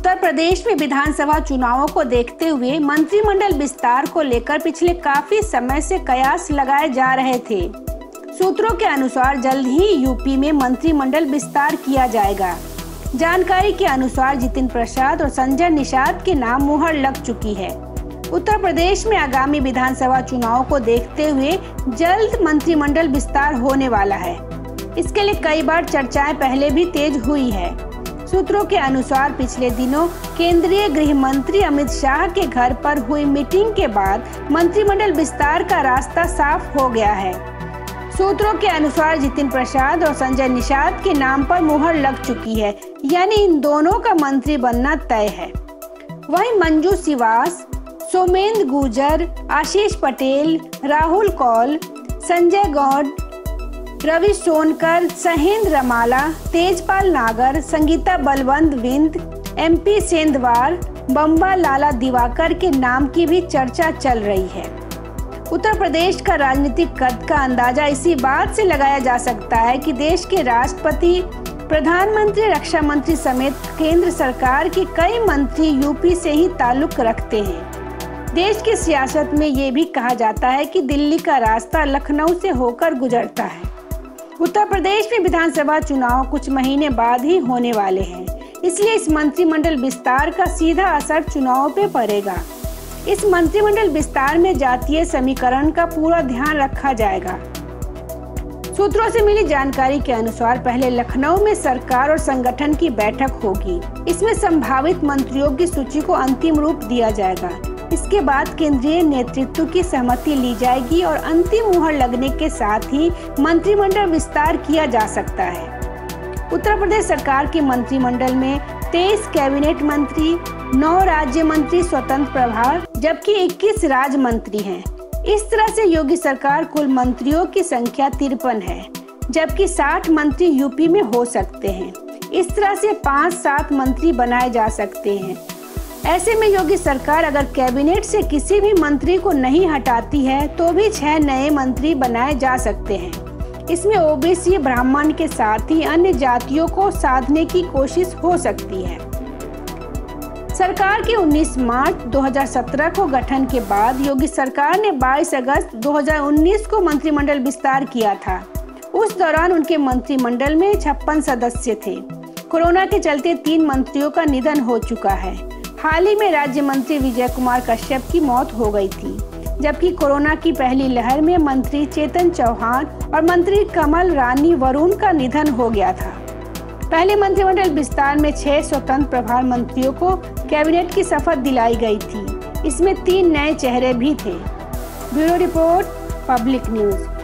उत्तर प्रदेश में विधानसभा चुनावों को देखते हुए मंत्रिमंडल विस्तार को लेकर पिछले काफ़ी समय से कयास लगाए जा रहे थे। सूत्रों के अनुसार जल्द ही यूपी में मंत्रिमंडल विस्तार किया जाएगा। जानकारी के अनुसार जितिन प्रसाद और संजय निषाद के नाम मुहर लग चुकी है। उत्तर प्रदेश में आगामी विधानसभा चुनाव को देखते हुए जल्द मंत्रिमंडल विस्तार होने वाला है। इसके लिए कई बार चर्चाएँ पहले भी तेज हुई है। सूत्रों के अनुसार पिछले दिनों केंद्रीय गृह मंत्री अमित शाह के घर पर हुई मीटिंग के बाद मंत्रिमंडल विस्तार का रास्ता साफ़ हो गया है। सूत्रों के अनुसार जितिन प्रसाद और संजय निषाद के नाम पर मुहर लग चुकी है, यानी इन दोनों का मंत्री बनना तय है। वहीं मंजू सिवास, सोमेंद्र गुजर आशीष पटेल, राहुल कौल, संजय गौड़ रवि सोनकर, सहेंद्र रमाला, तेजपाल नागर, संगीता बलवंत विंद एमपी सेंधवार, बम्बा लाला दिवाकर के नाम की भी चर्चा चल रही है। उत्तर प्रदेश का राजनीतिक कद का अंदाज़ा इसी बात से लगाया जा सकता है कि देश के राष्ट्रपति, प्रधानमंत्री रक्षा मंत्री समेत केंद्र सरकार के कई मंत्री यूपी से ही ताल्लुक रखते हैं। देश की सियासत में ये भी कहा जाता है कि दिल्ली का रास्ता लखनऊ से होकर गुजरता है। उत्तर प्रदेश में विधानसभा चुनाव कुछ महीने बाद ही होने वाले हैं। इसलिए इस मंत्रिमंडल विस्तार का सीधा असर चुनाव पे पड़ेगा। इस मंत्रिमंडल विस्तार में जातीय समीकरण का पूरा ध्यान रखा जाएगा। सूत्रों से मिली जानकारी के अनुसार पहले लखनऊ में सरकार और संगठन की बैठक होगी। इसमें संभावित मंत्रियों की सूची को अंतिम रूप दिया जाएगा। इसके बाद केंद्रीय नेतृत्व की सहमति ली जाएगी और अंतिम मुहर लगने के साथ ही मंत्रिमंडल विस्तार किया जा सकता है। उत्तर प्रदेश सरकार के मंत्रिमंडल में तेईस कैबिनेट मंत्री, नौ राज्य मंत्री स्वतंत्र प्रभार, जबकि 21 राज्य मंत्री हैं। इस तरह से योगी सरकार कुल मंत्रियों की संख्या तिरपन है, जबकि 60 मंत्री यूपी में हो सकते हैं। इस तरह से पाँच सात मंत्री बनाए जा सकते हैं। ऐसे में योगी सरकार अगर कैबिनेट से किसी भी मंत्री को नहीं हटाती है तो भी छह नए मंत्री बनाए जा सकते हैं। इसमें ओबीसी, ब्राह्मण के साथ ही अन्य जातियों को साधने की कोशिश हो सकती है। सरकार के 19 मार्च 2017 को गठन के बाद योगी सरकार ने 22 अगस्त 2019 को मंत्रिमंडल विस्तार किया था। उस दौरान उनके मंत्रिमंडल में छप्पन सदस्य थे। कोरोना के चलते तीन मंत्रियों का निधन हो चुका है। हाल ही में राज्य मंत्री विजय कुमार कश्यप की मौत हो गई थी, जबकि कोरोना की पहली लहर में मंत्री चेतन चौहान और मंत्री कमल रानी वरुण का निधन हो गया था। पहले मंत्रिमंडल विस्तार में छह स्वतंत्र प्रभार मंत्रियों को कैबिनेट की शपथ दिलाई गई थी। इसमें तीन नए चेहरे भी थे। Bureau report, public news.